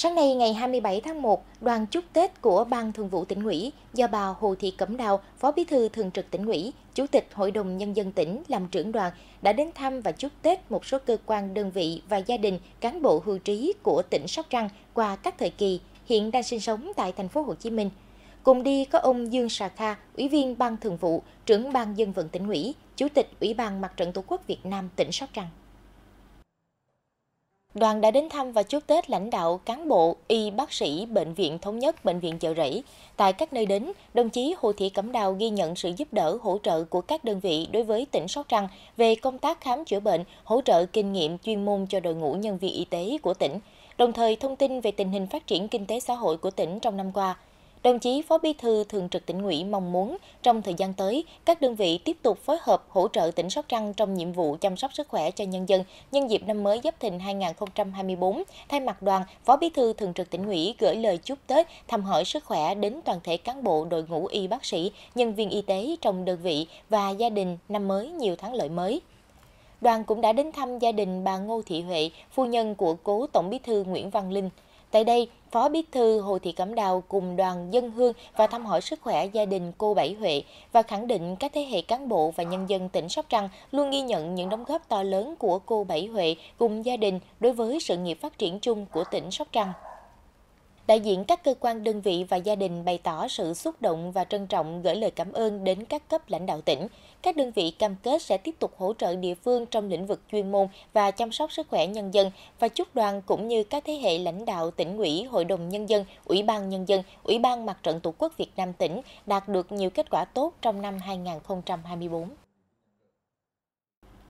Sáng nay ngày 27 tháng 1, đoàn chúc Tết của Ban Thường vụ tỉnh ủy do bà Hồ Thị Cẩm Đào, Phó Bí thư Thường trực tỉnh ủy, Chủ tịch Hội đồng Nhân dân tỉnh làm trưởng đoàn đã đến thăm và chúc Tết một số cơ quan, đơn vị và gia đình cán bộ hưu trí của tỉnh Sóc Trăng qua các thời kỳ hiện đang sinh sống tại thành phố Hồ Chí Minh. Cùng đi có ông Dương Sà Kha, Ủy viên Ban Thường vụ, trưởng Ban Dân vận tỉnh ủy, Chủ tịch Ủy ban Mặt trận Tổ quốc Việt Nam tỉnh Sóc Trăng. Đoàn đã đến thăm và chúc Tết lãnh đạo, cán bộ, y bác sĩ Bệnh viện Thống nhất, Bệnh viện Chợ Rẫy. Tại các nơi đến, đồng chí Hồ Thị Cẩm Đào ghi nhận sự giúp đỡ, hỗ trợ của các đơn vị đối với tỉnh Sóc Trăng về công tác khám chữa bệnh, hỗ trợ kinh nghiệm chuyên môn cho đội ngũ nhân viên y tế của tỉnh, đồng thời thông tin về tình hình phát triển kinh tế xã hội của tỉnh trong năm qua. Đồng chí Phó Bí thư Thường trực tỉnh ủy mong muốn trong thời gian tới, các đơn vị tiếp tục phối hợp hỗ trợ tỉnh Sóc Trăng trong nhiệm vụ chăm sóc sức khỏe cho nhân dân nhân dịp năm mới Giáp Thìn 2024. Thay mặt đoàn, Phó Bí thư Thường trực tỉnh ủy gửi lời chúc Tết, thăm hỏi sức khỏe đến toàn thể cán bộ đội ngũ y bác sĩ, nhân viên y tế trong đơn vị và gia đình năm mới nhiều thắng lợi mới đoàn cũng đã đến thăm gia đình bà Ngô Thị Huệ, phu nhân của cố Tổng Bí thư Nguyễn Văn Linh. Tại đây, Phó Bí thư Hồ Thị Cẩm Đào cùng đoàn dân hương và thăm hỏi sức khỏe gia đình cô Bảy Huệ và khẳng định các thế hệ cán bộ và nhân dân tỉnh Sóc Trăng luôn ghi nhận những đóng góp to lớn của cô Bảy Huệ cùng gia đình đối với sự nghiệp phát triển chung của tỉnh Sóc Trăng. Đại diện các cơ quan đơn vị và gia đình bày tỏ sự xúc động và trân trọng gửi lời cảm ơn đến các cấp lãnh đạo tỉnh. Các đơn vị cam kết sẽ tiếp tục hỗ trợ địa phương trong lĩnh vực chuyên môn và chăm sóc sức khỏe nhân dân và chúc đoàn cũng như các thế hệ lãnh đạo tỉnh ủy, hội đồng nhân dân, ủy ban nhân dân, ủy ban mặt trận tổ quốc Việt Nam tỉnh đạt được nhiều kết quả tốt trong năm 2024.